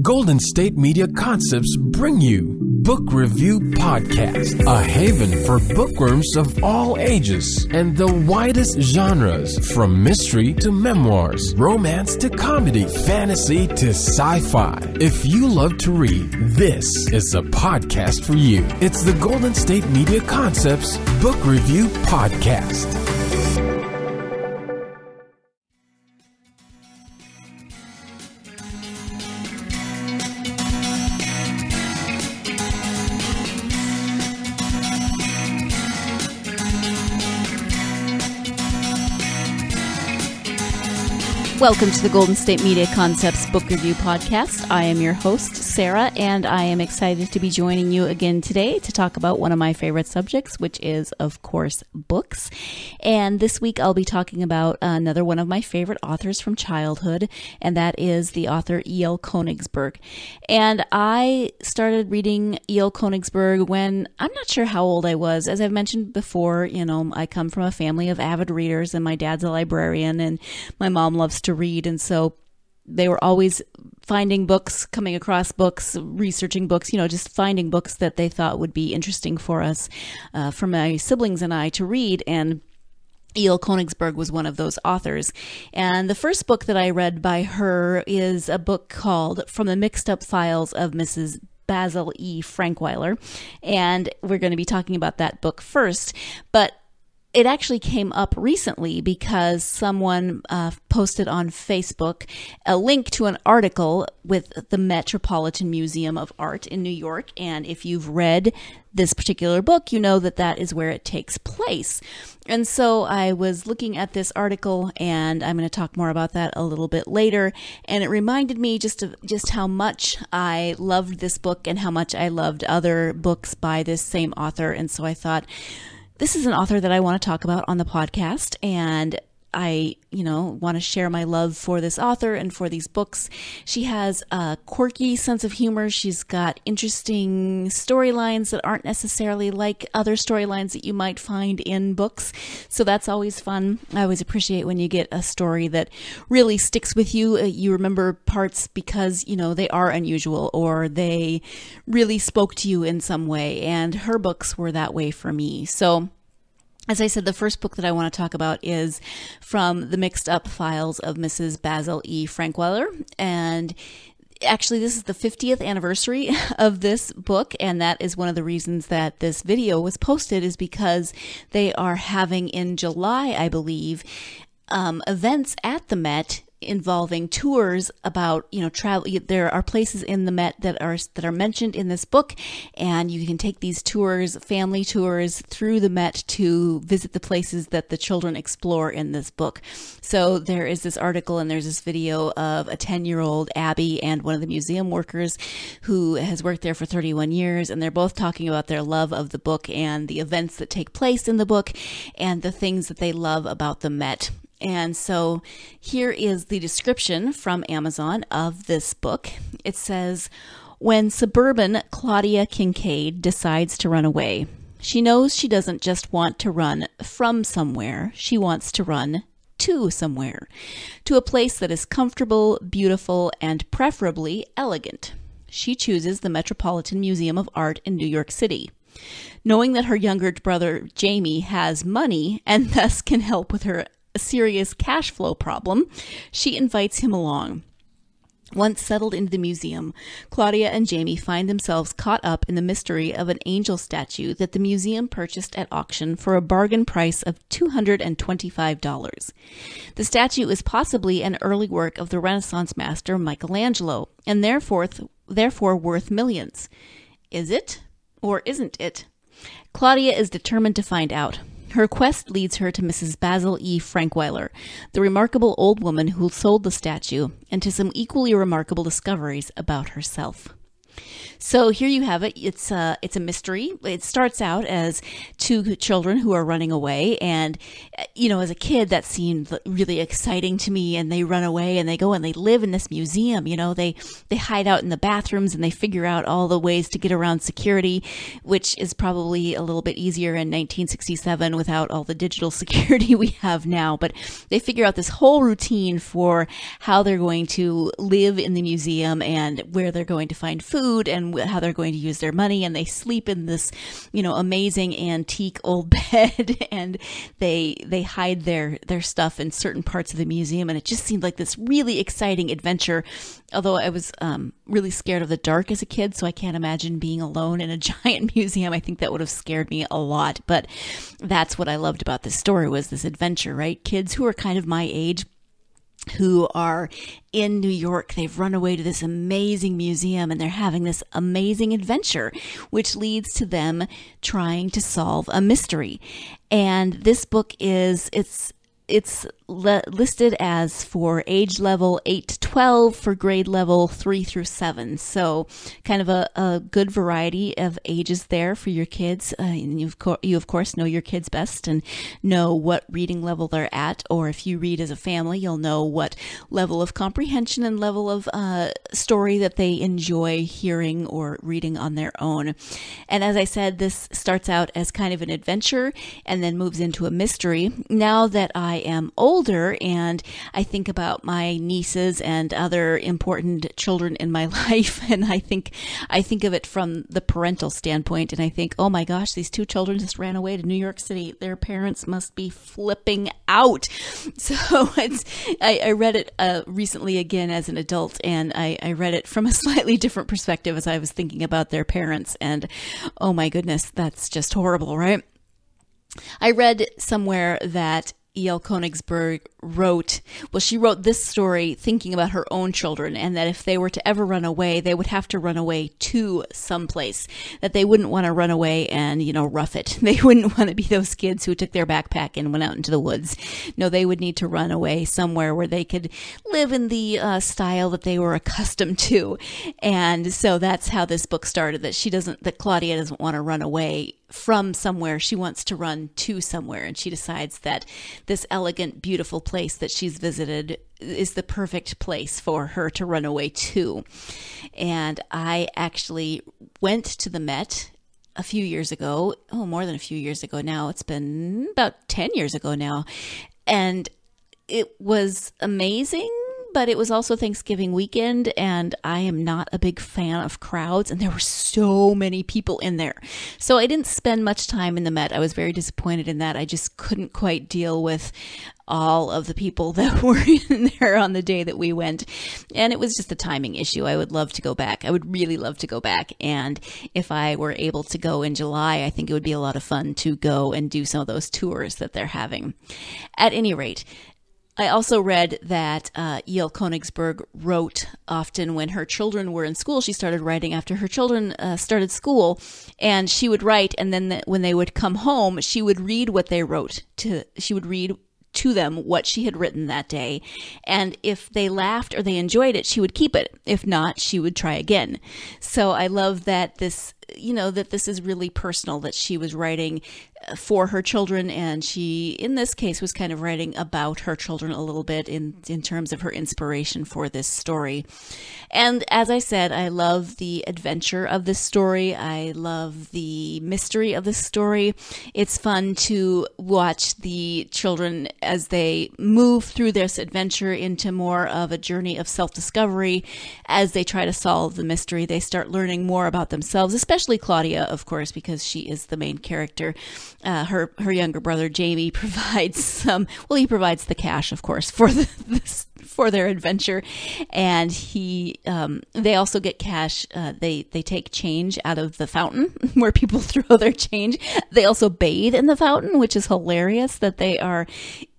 Golden State Media Concepts bring you Book Review Podcast, a haven for bookworms of all ages and the widest genres from mystery to memoirs, romance to comedy, fantasy to sci fi. If you love to read, this is the podcast for you. It's the Golden State Media Concepts Book Review Podcast. Welcome to the Golden State Media Concepts Book Review Podcast. I am your host, Sarah, and I am excited to be joining you again today to talk about one of my favorite subjects, which is, of course, books. And this week I'll be talking about another one of my favorite authors from childhood, and that is the author E.L. Konigsburg. And I started reading E.L. Konigsburg when I'm not sure how old I was. As I've mentioned before, you know, I come from a family of avid readers, and my dad's a librarian, and my mom loves to read. And so they were always finding books, coming across books, researching books, you know, just finding books that they thought would be interesting for us, uh, for my siblings and I to read. And E.L. Konigsburg was one of those authors. And the first book that I read by her is a book called From the Mixed Up Files of Mrs. Basil E. Frankweiler. And we're going to be talking about that book first. But it actually came up recently because someone uh, posted on Facebook a link to an article with the Metropolitan Museum of Art in New York. And if you've read this particular book, you know that that is where it takes place. And so I was looking at this article, and I'm going to talk more about that a little bit later. And it reminded me just of just how much I loved this book and how much I loved other books by this same author. And so I thought this is an author that I want to talk about on the podcast. And I, you know, want to share my love for this author and for these books. She has a quirky sense of humor. She's got interesting storylines that aren't necessarily like other storylines that you might find in books. So that's always fun. I always appreciate when you get a story that really sticks with you. Uh, you remember parts because, you know, they are unusual or they really spoke to you in some way. And her books were that way for me. So, as I said, the first book that I want to talk about is from the mixed up files of Mrs. Basil E. Frankweiler. And actually, this is the 50th anniversary of this book. And that is one of the reasons that this video was posted, is because they are having in July, I believe, um, events at the Met involving tours about you know travel there are places in the met that are that are mentioned in this book and you can take these tours family tours through the met to visit the places that the children explore in this book. So there is this article and there's this video of a 10 year old abby and one of the museum workers who has worked there for 31 years and they're both talking about their love of the book and the events that take place in the book and the things that they love about the met and so here is the description from Amazon of this book. It says, When suburban Claudia Kincaid decides to run away, she knows she doesn't just want to run from somewhere, she wants to run to somewhere, to a place that is comfortable, beautiful, and preferably elegant. She chooses the Metropolitan Museum of Art in New York City. Knowing that her younger brother Jamie has money and thus can help with her a serious cash flow problem, she invites him along. Once settled into the museum, Claudia and Jamie find themselves caught up in the mystery of an angel statue that the museum purchased at auction for a bargain price of $225. The statue is possibly an early work of the Renaissance master Michelangelo, and therefore, therefore worth millions. Is it? Or isn't it? Claudia is determined to find out. Her quest leads her to Mrs. Basil E. Frankweiler, the remarkable old woman who sold the statue, and to some equally remarkable discoveries about herself. So here you have it. It's a it's a mystery. It starts out as two children who are running away, and uh, you know, as a kid, that seemed really exciting to me. And they run away and they go and they live in this museum. You know, they they hide out in the bathrooms and they figure out all the ways to get around security, which is probably a little bit easier in 1967 without all the digital security we have now. But they figure out this whole routine for how they're going to live in the museum and where they're going to find food and how they're going to use their money. And they sleep in this, you know, amazing antique old bed and they, they hide their, their stuff in certain parts of the museum. And it just seemed like this really exciting adventure. Although I was, um, really scared of the dark as a kid. So I can't imagine being alone in a giant museum. I think that would have scared me a lot. But that's what I loved about this story was this adventure, right? Kids who are kind of my age who are in New York. They've run away to this amazing museum and they're having this amazing adventure, which leads to them trying to solve a mystery. And this book is, it's, it's le- listed as for age level 8 to 12 for grade level 3 through 7 so kind of a, a good variety of ages there for your kids. Uh, you, of co- you of course know your kids best and know what reading level they're at or if you read as a family you'll know what level of comprehension and level of uh, story that they enjoy hearing or reading on their own. And as i said this starts out as kind of an adventure and then moves into a mystery. Now that i am older and I think about my nieces and other important children in my life and I think I think of it from the parental standpoint and I think, "Oh my gosh, these two children just ran away to New York City. Their parents must be flipping out." So it's I, I read it uh, recently again as an adult and I, I read it from a slightly different perspective as I was thinking about their parents and oh my goodness, that's just horrible, right? I read somewhere that E.L. Konigsburg wrote, well, she wrote this story thinking about her own children and that if they were to ever run away, they would have to run away to someplace, that they wouldn't want to run away and, you know, rough it. They wouldn't want to be those kids who took their backpack and went out into the woods. No, they would need to run away somewhere where they could live in the uh, style that they were accustomed to. And so that's how this book started, that she doesn't, that Claudia doesn't want to run away from somewhere. She wants to run to somewhere. And she decides that this elegant, beautiful place that she's visited is the perfect place for her to run away to. And I actually went to the Met a few years ago. Oh, more than a few years ago now. It's been about 10 years ago now. And it was amazing but it was also Thanksgiving weekend, and I am not a big fan of crowds, and there were so many people in there. So I didn't spend much time in the Met. I was very disappointed in that. I just couldn't quite deal with all of the people that were in there on the day that we went. And it was just a timing issue. I would love to go back. I would really love to go back. And if I were able to go in July, I think it would be a lot of fun to go and do some of those tours that they're having. At any rate, I also read that uh, E.L. Konigsburg wrote often when her children were in school. She started writing after her children uh, started school, and she would write, and then the, when they would come home, she would read what they wrote to. She would read to them what she had written that day, and if they laughed or they enjoyed it, she would keep it. If not, she would try again. So I love that this you know that this is really personal that she was writing uh, for her children and she in this case was kind of writing about her children a little bit in in terms of her inspiration for this story. And as i said i love the adventure of this story. I love the mystery of this story. It's fun to watch the children as they move through this adventure into more of a journey of self-discovery. As they try to solve the mystery they start learning more about themselves especially claudia of course because she is the main character uh, her her younger brother Jamie provides some. Well, he provides the cash, of course, for the, this for their adventure, and he um, they also get cash. Uh, they they take change out of the fountain where people throw their change. They also bathe in the fountain, which is hilarious. That they are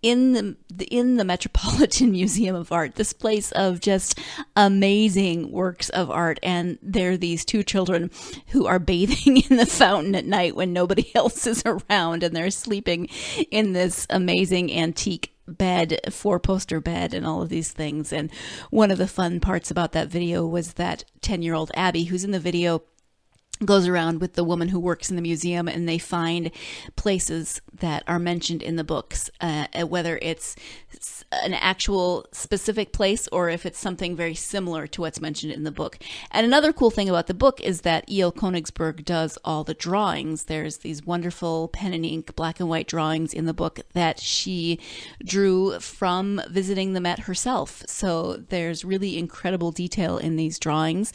in the in the Metropolitan Museum of Art, this place of just amazing works of art, and there are these two children who are bathing in the fountain at night when nobody else is around, and they're sleeping in this amazing antique bed, four poster bed, and all of these things. And one of the fun parts about that video was that 10 year old Abby, who's in the video, goes around with the woman who works in the museum and they find places that are mentioned in the books uh, whether it's an actual specific place or if it's something very similar to what's mentioned in the book. And another cool thing about the book is that E.L. Konigsburg does all the drawings. There's these wonderful pen and ink black and white drawings in the book that she drew from visiting the Met herself. So there's really incredible detail in these drawings.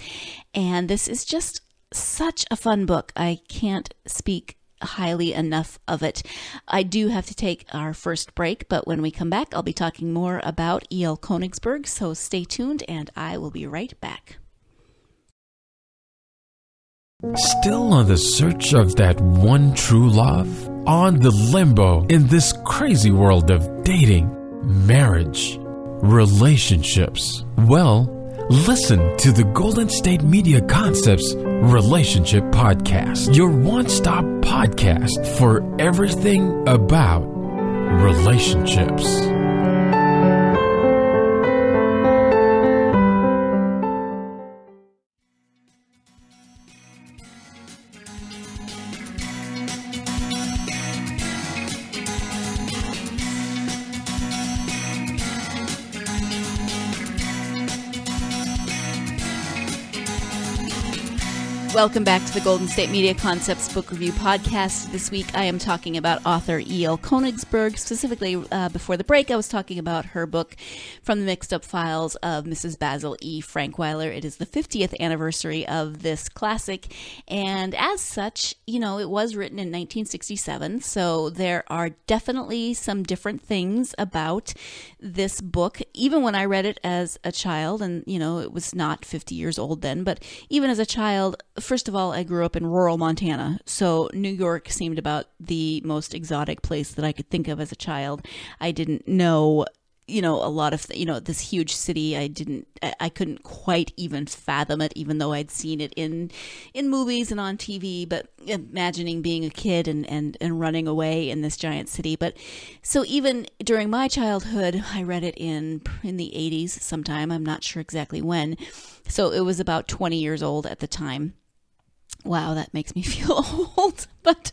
And this is just such a fun book. I can't speak highly enough of it. I do have to take our first break, but when we come back, I'll be talking more about E.L. Konigsburg, so stay tuned and I will be right back. Still on the search of that one true love? On the limbo in this crazy world of dating, marriage, relationships? Well, Listen to the Golden State Media Concepts Relationship Podcast, your one stop podcast for everything about relationships. Welcome back to the Golden State Media Concepts Book Review Podcast. This week I am talking about author E.L. Konigsburg. Specifically, uh, before the break, I was talking about her book from the mixed up files of Mrs. Basil E. Frankweiler. It is the 50th anniversary of this classic, and as such, you know, it was written in 1967, so there are definitely some different things about this book. Even when I read it as a child, and, you know, it was not 50 years old then, but even as a child, first of all, I grew up in rural Montana, so New York seemed about the most exotic place that I could think of as a child. I didn't know you know a lot of you know this huge city. I didn't i couldn't quite even fathom it even though i'd seen it in in movies and on tv but imagining being a kid and and and running away in this giant city. But so even during my childhood i read it in in the 80s sometime. I'm not sure exactly when. So it was about 20 years old at the time wow, that makes me feel old. but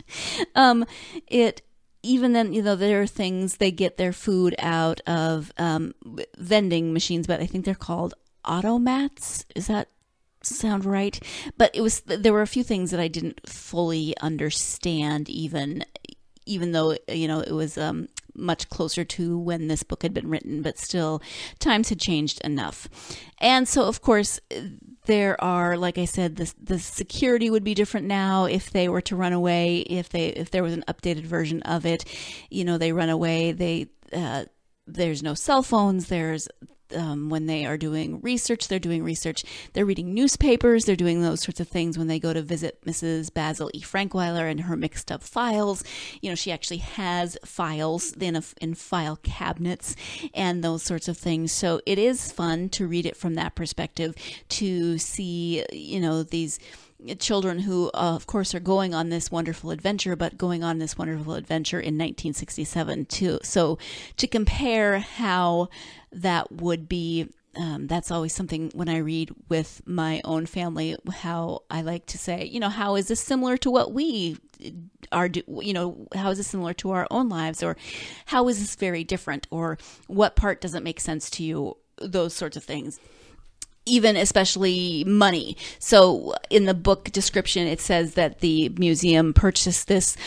um, it even then, you know, there are things they get their food out of um, vending machines, but I think they're called automats. Is that sound right? But it was there were a few things that I didn't fully understand, even even though you know it was um, much closer to when this book had been written, but still times had changed enough. And so, of course, there are, like I said, the, the security would be different now if they were to run away, if they, if there was an updated version of it, you know, they run away, they, uh, there's no cell phones, there's um, when they are doing research, they're doing research. They're reading newspapers. They're doing those sorts of things when they go to visit Mrs. Basil E. Frankweiler and her mixed up files. You know, she actually has files in a, in file cabinets and those sorts of things. So it is fun to read it from that perspective to see, you know, these children who, uh, of course, are going on this wonderful adventure, but going on this wonderful adventure in 1967 too. So to compare how that would be. Um, that's always something when I read with my own family. How I like to say, you know, how is this similar to what we are, do, you know, how is this similar to our own lives, or how is this very different, or what part doesn't make sense to you? Those sorts of things even especially money. So in the book description, it says that the museum purchased this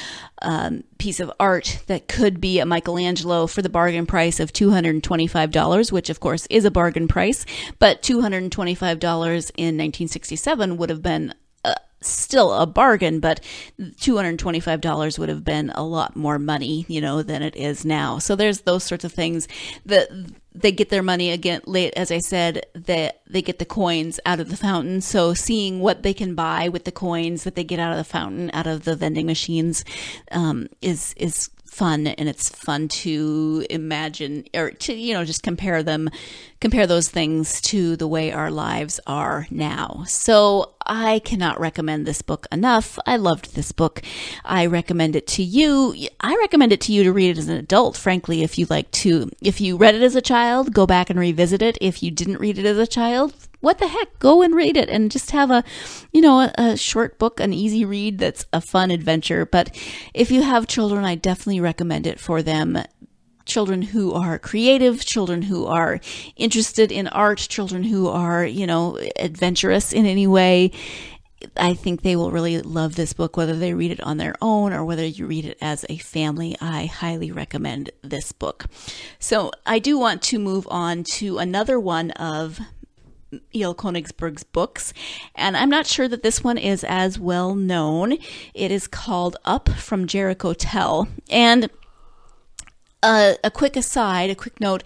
um, piece of art that could be a Michelangelo for the bargain price of $225, which of course is a bargain price, but $225 in 1967 would have been uh, still a bargain, but $225 would have been a lot more money, you know, than it is now. So there's those sorts of things that they get their money again late as i said that they get the coins out of the fountain. So seeing what they can buy with the coins that they get out of the fountain out of the vending machines um, is is fun and it's fun to imagine or to you know just compare them compare those things to the way our lives are now. So i cannot recommend this book enough. I loved this book. I recommend it to you. I recommend it to you to read it as an adult frankly if you like to. If you read it as a child go back and revisit it. If you didn't read it as a child what the heck? Go and read it and just have a, you know, a, a, short book, an easy read that's a fun adventure. But if you have children, I definitely recommend it for them. Children who are creative, children who are interested in art, children who are, you know, adventurous in any way. I think they will really love this book, whether they read it on their own or whether you read it as a family. I highly recommend this book. So I do want to move on to another one of E.L. Konigsburg's books, and I'm not sure that this one is as well known. It is called Up from Jericho Tel, and uh, a quick aside, a quick note: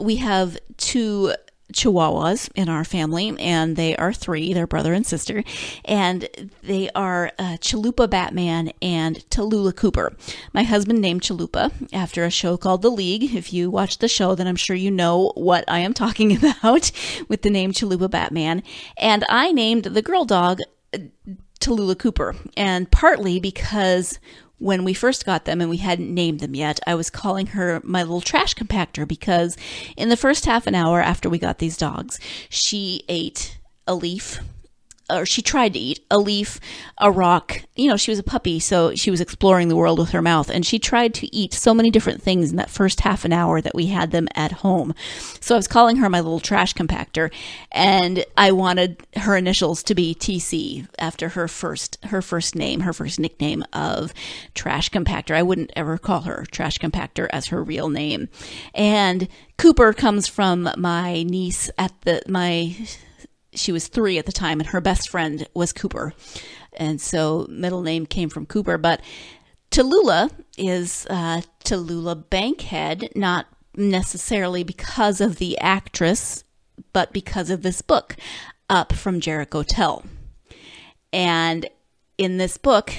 we have two chihuahuas in our family, and they are three. They're brother and sister, and they are uh, Chalupa Batman and Tallulah Cooper. My husband named Chalupa after a show called The League. If you watch the show, then I'm sure you know what I am talking about with the name Chalupa Batman. And I named the girl dog uh, Tallulah Cooper, and partly because when we first got them and we hadn't named them yet, I was calling her my little trash compactor because in the first half an hour after we got these dogs, she ate a leaf or she tried to eat a leaf, a rock. You know, she was a puppy, so she was exploring the world with her mouth, and she tried to eat so many different things in that first half an hour that we had them at home. So I was calling her my little trash compactor, and I wanted her initials to be TC after her first her first name, her first nickname of trash compactor. I wouldn't ever call her trash compactor as her real name, and Cooper comes from my niece at the my she was three at the time, and her best friend was Cooper. And so middle name came from Cooper. But Tallulah is uh, Tallulah Bankhead, not necessarily because of the actress, but because of this book, Up from Jericho Tel. And in this book,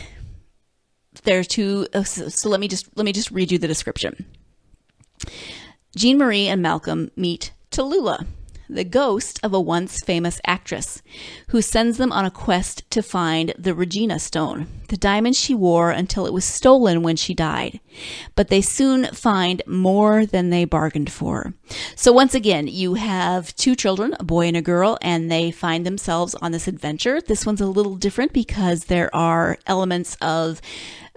there are two. Uh, so, so let me just let me just read you the description. Jean Marie and Malcolm meet Tallulah the ghost of a once famous actress, who sends them on a quest to find the Regina Stone, the diamond she wore until it was stolen when she died. But they soon find more than they bargained for. So once again, you have two children, a boy and a girl, and they find themselves on this adventure. This one's a little different because there are elements of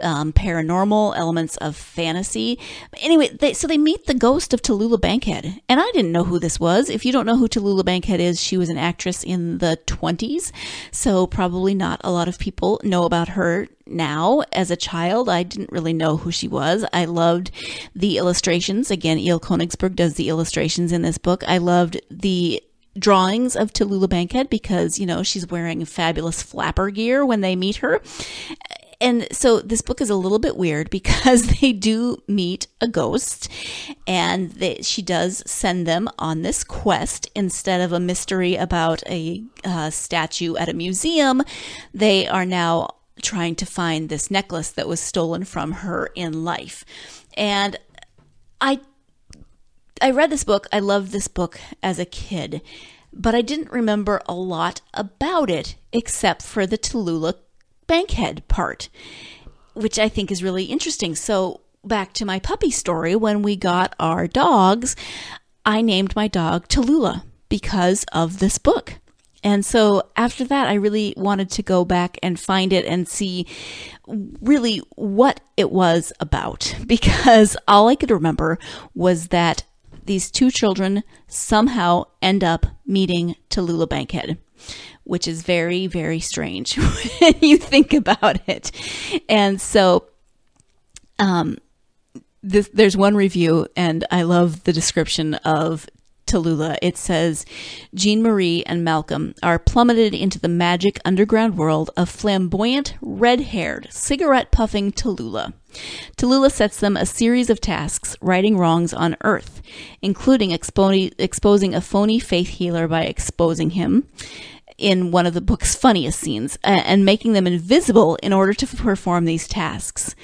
um, paranormal, elements of fantasy. Anyway, they, so they meet the ghost of Tallulah Bankhead. And I didn't know who this was. If you don't know who Tallulah Bankhead is, she was an actress in the 20s. So probably not a lot of people know about her now as a child i didn't really know who she was i loved the illustrations again E.L. Konigsburg does the illustrations in this book i loved the drawings of Tallulah Bankhead because you know she's wearing fabulous flapper gear when they meet her and so this book is a little bit weird because they do meet a ghost and they, she does send them on this quest. Instead of a mystery about a uh, statue at a museum they are now trying to find this necklace that was stolen from her in life. And i i read this book. I loved this book as a kid but i didn't remember a lot about it except for the Tallulah bankhead part, which I think is really interesting. So, back to my puppy story when we got our dogs, I named my dog Tallulah because of this book. And so after that, I really wanted to go back and find it and see really what it was about because all I could remember was that these two children somehow end up meeting Tallulah Bankhead which is very, very strange when you think about it. And so, um, this, there's one review, and I love the description of Tallulah. It says Jean Marie and Malcolm are plummeted into the magic underground world of flamboyant, red haired, cigarette puffing Tallulah. Tallulah sets them a series of tasks righting wrongs on Earth, including expo- exposing a phony faith healer by exposing him, in one of the book's funniest scenes and making them invisible in order to perform these tasks.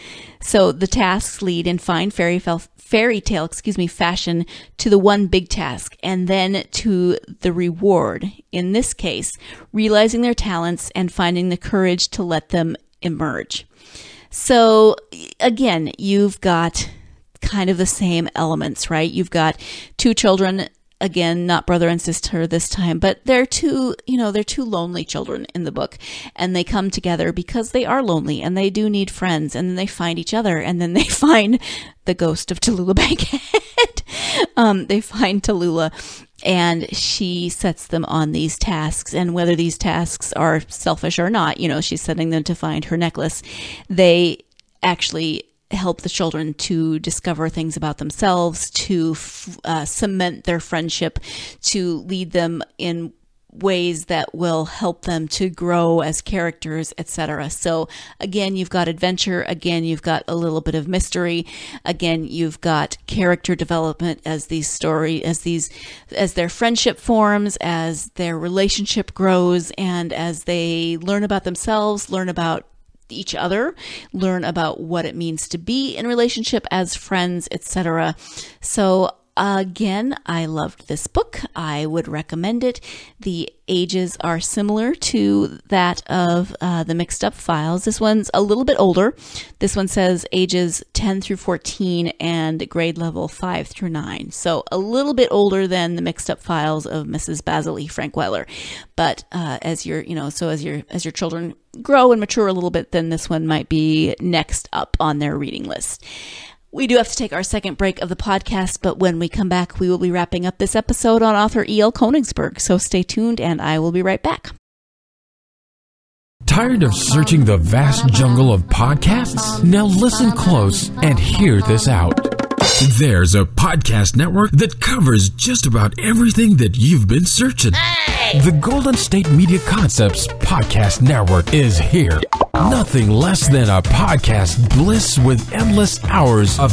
So the tasks lead in fine fairy, fairy tale, excuse me, fashion to the one big task and then to the reward. In this case, realizing their talents and finding the courage to let them emerge. So again, you've got kind of the same elements, right? You've got two children again not brother and sister this time but they're two you know they're two lonely children in the book. And they come together because they are lonely and they do need friends and then they find each other and then they find the ghost of Tallulah Bankhead. Um, they find Tallulah and she sets them on these tasks and whether these tasks are selfish or not you know she's setting them to find her necklace. They actually help the children to discover things about themselves, to uh, cement their friendship, to lead them in ways that will help them to grow as characters, etc. So again, you've got adventure, again you've got a little bit of mystery, again you've got character development as these story as these as their friendship forms, as their relationship grows and as they learn about themselves, learn about each other, learn about what it means to be in relationship as friends, etc. So Again, I loved this book. I would recommend it. The ages are similar to that of uh, the mixed up files. This one's a little bit older. This one says ages 10 through 14 and grade level 5 through 9. So a little bit older than the mixed up files of Mrs. Basil E. Frankweiler. But uh, as your, you know, so as your as your children grow and mature a little bit, then this one might be next up on their reading list. We do have to take our second break of the podcast, but when we come back, we will be wrapping up this episode on author E.L. Konigsburg. So stay tuned, and I will be right back. Tired of searching the vast jungle of podcasts? Now listen close and hear this out. There's a podcast network that covers just about everything that you've been searching. Hey! The Golden State Media Concepts Podcast Network is here. Nothing less than a podcast bliss with endless hours of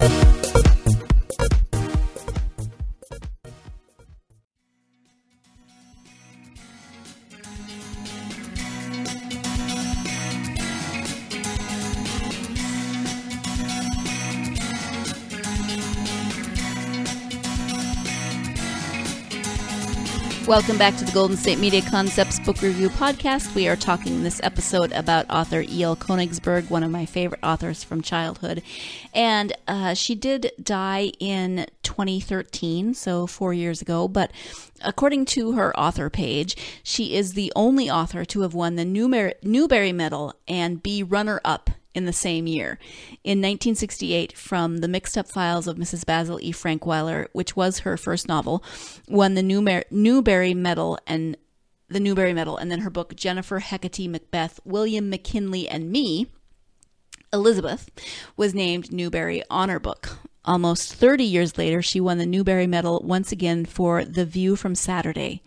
Bye. Welcome back to the Golden State Media Concepts Book Review Podcast. We are talking in this episode about author E.L. Konigsburg, one of my favorite authors from childhood. And uh, she did die in 2013, so four years ago. But according to her author page, she is the only author to have won the Newbery Medal and be runner up in the same year. In 1968, from The Mixed Up Files of Mrs. Basil E. Frankweiler, which was her first novel, won the Newmer- Newbery Medal and the Newbery Medal, and then her book Jennifer Hecate Macbeth, William McKinley and Me, Elizabeth, was named Newbery Honor Book. Almost 30 years later, she won the Newbery Medal once again for The View from Saturday.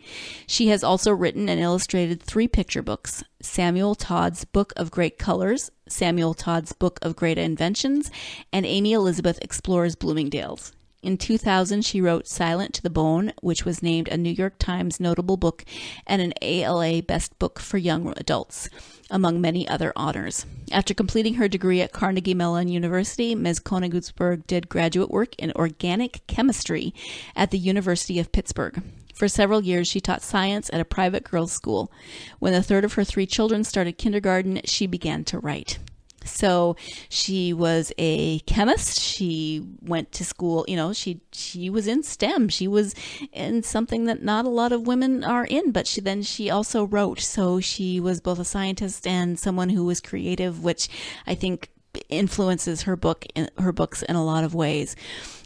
She has also written and illustrated three picture books Samuel Todd's Book of Great Colors, Samuel Todd's Book of Great Inventions, and Amy Elizabeth Explores Bloomingdale's. In 2000, she wrote Silent to the Bone, which was named a New York Times notable book and an ALA Best Book for Young Adults, among many other honors. After completing her degree at Carnegie Mellon University, Ms. Konigsburg did graduate work in organic chemistry at the University of Pittsburgh. For several years, she taught science at a private girls' school. When the third of her three children started kindergarten, she began to write. So she was a chemist. She went to school, you know, she she was in STEM. She was in something that not a lot of women are in, but she then she also wrote. So she was both a scientist and someone who was creative, which I think influences her book her books in a lot of ways.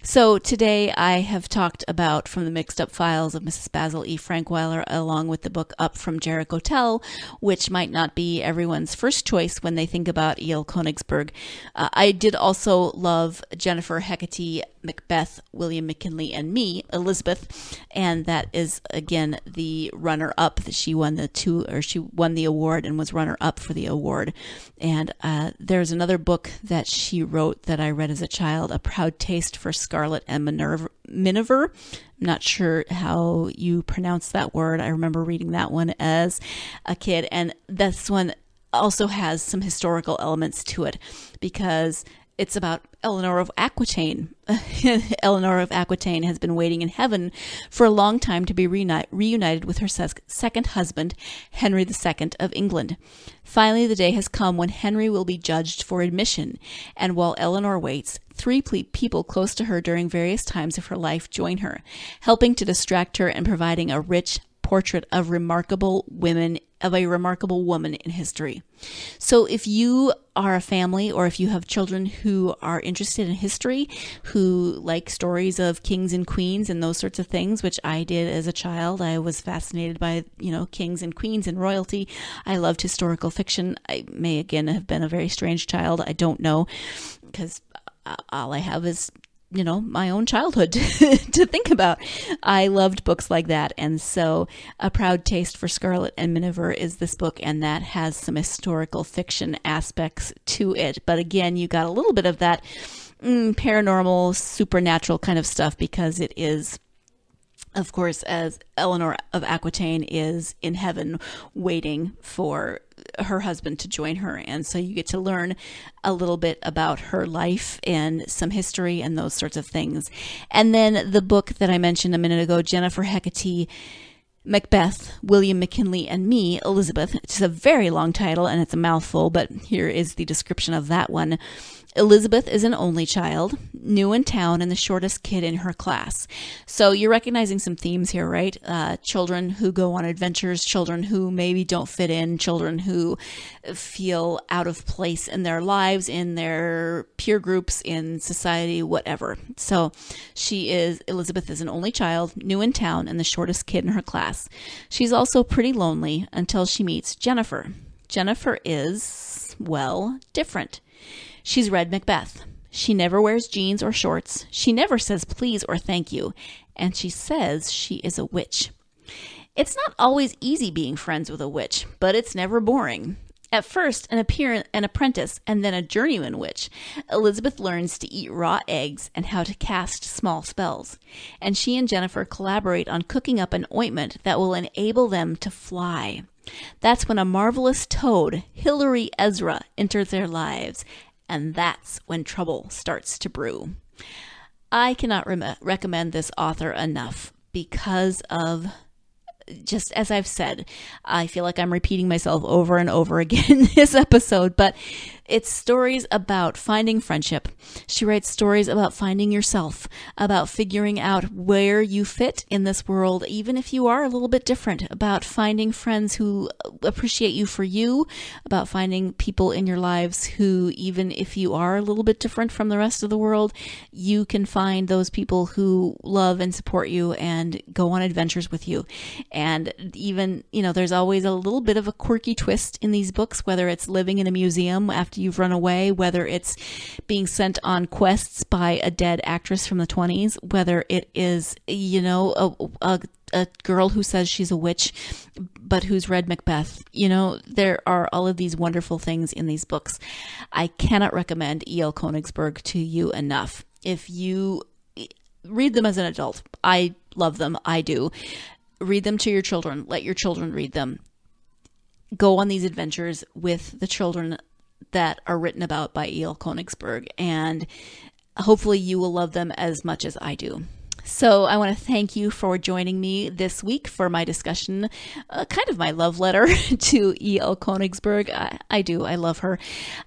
So today I have talked about from the mixed up files of Mrs. Basil E. Frankweiler along with the book Up from Jericho Tel, which might not be everyone's first choice when they think about E.L. Konigsburg. Uh, I did also love Jennifer Hecate, Macbeth, William McKinley, and me, Elizabeth, and that is again the runner up that she won the two or she won the award and was runner up for the award. And uh, there's another book that she wrote that I read as a child, A Proud Taste for Scar Scarlet and. Miniver. I'm not sure how you pronounce that word. I remember reading that one as a kid, and this one also has some historical elements to it because it's about Eleanor of Aquitaine. Eleanor of Aquitaine has been waiting in heaven for a long time to be reunited with her second husband, Henry II of England. Finally, the day has come when Henry will be judged for admission, and while Eleanor waits, three people close to her during various times of her life join her, helping to distract her and providing a rich, portrait of remarkable women of a remarkable woman in history. So if you are a family or if you have children who are interested in history, who like stories of kings and queens and those sorts of things, which I did as a child, I was fascinated by, you know, kings and queens and royalty. I loved historical fiction. I may again have been a very strange child. I don't know because all I have is you know, my own childhood to think about. I loved books like that. And so, A Proud Taste for Scarlet and Miniver is this book, and that has some historical fiction aspects to it. But again, you got a little bit of that mm, paranormal, supernatural kind of stuff because it is of course, as Eleanor of Aquitaine is in heaven waiting for her husband to join her. And so you get to learn a little bit about her life and some history and those sorts of things. And then the book that I mentioned a minute ago, Jennifer Hecate. Macbeth, William McKinley, and Me, Elizabeth. It's a very long title and it's a mouthful, but here is the description of that one. Elizabeth is an only child, new in town, and the shortest kid in her class. So you're recognizing some themes here, right? Uh, children who go on adventures, children who maybe don't fit in, children who feel out of place in their lives, in their peer groups, in society, whatever. So she is, Elizabeth is an only child, new in town, and the shortest kid in her class. She's also pretty lonely until she meets Jennifer. Jennifer is, well, different. She's read Macbeth. She never wears jeans or shorts. She never says please or thank you. And she says she is a witch. It's not always easy being friends with a witch, but it's never boring. At first, an, appear- an apprentice and then a journeyman witch, Elizabeth learns to eat raw eggs and how to cast small spells. And she and Jennifer collaborate on cooking up an ointment that will enable them to fly. That's when a marvelous toad, Hilary Ezra, enters their lives and that's when trouble starts to brew. I cannot re- recommend this author enough because of just as I've said, I feel like I'm repeating myself over and over again in this episode, but it's stories about finding friendship. She writes stories about finding yourself, about figuring out where you fit in this world, even if you are a little bit different, about finding friends who appreciate you for you, about finding people in your lives who, even if you are a little bit different from the rest of the world, you can find those people who love and support you and go on adventures with you. And even, you know, there's always a little bit of a quirky twist in these books, whether it's living in a museum after after you've run away, whether it's being sent on quests by a dead actress from the 20s, whether it is, you know, a, a, a girl who says she's a witch, but who's read Macbeth. You know, there are all of these wonderful things in these books. I cannot recommend E.L. Konigsburg to you enough. If you read them as an adult, I love them. I do. Read them to your children. Let your children read them. Go on these adventures with the children that are written about by E.L. Konigsburg, and hopefully you will love them as much as I do. So I want to thank you for joining me this week for my discussion, uh, kind of my love letter to E.L. Konigsburg. I, I do. I love her.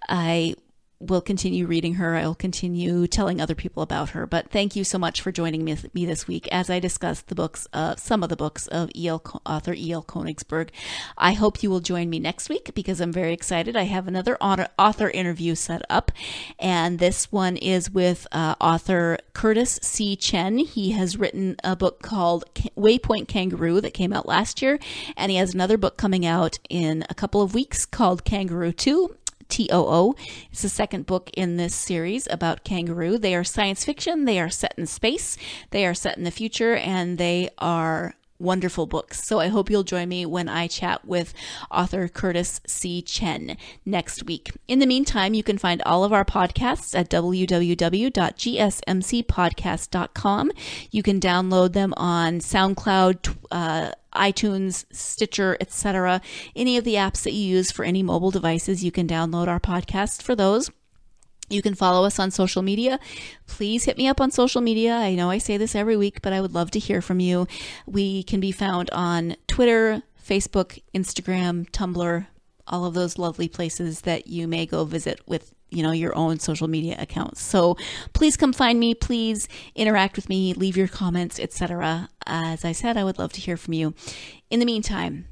I will continue reading her. I'll continue telling other people about her. But thank you so much for joining me, me this week as I discuss the books, uh, some of the books of E.L. author E.L. Konigsburg. I hope you will join me next week because I'm very excited. I have another author interview set up, and this one is with uh, author Curtis C. Chen. He has written a book called Waypoint Kangaroo that came out last year, and he has another book coming out in a couple of weeks called Kangaroo 2 TOO. It's the second book in this series about kangaroo. They are science fiction, they are set in space, they are set in the future, and they are wonderful books. So I hope you'll join me when I chat with author Curtis C. Chen next week. In the meantime, you can find all of our podcasts at www.gsmcpodcast.com. You can download them on SoundCloud, uh, iTunes, Stitcher, etc. Any of the apps that you use for any mobile devices, you can download our podcast for those. You can follow us on social media. Please hit me up on social media. I know I say this every week, but I would love to hear from you. We can be found on Twitter, Facebook, Instagram, Tumblr, all of those lovely places that you may go visit with you know your own social media accounts so please come find me please interact with me leave your comments etc as i said i would love to hear from you in the meantime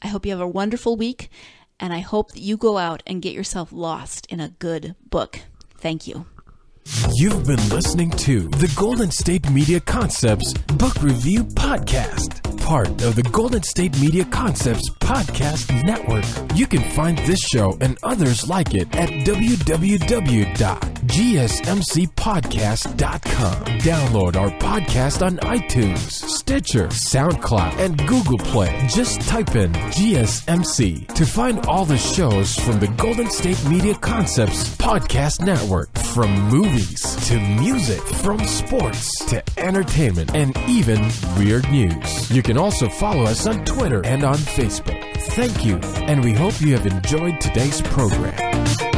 i hope you have a wonderful week and I hope that you go out and get yourself lost in a good book. Thank you. You've been listening to the Golden State Media Concepts Book Review Podcast, part of the Golden State Media Concepts Podcast Network. You can find this show and others like it at www.gsmcpodcast.com. Download our podcast on iTunes, Stitcher, SoundCloud, and Google Play. Just type in GSMC to find all the shows from the Golden State Media Concepts Podcast Network, from movies to music, from sports to entertainment, and even weird news. You can also follow us on Twitter and on Facebook. Thank you, and we hope you have enjoyed today's program.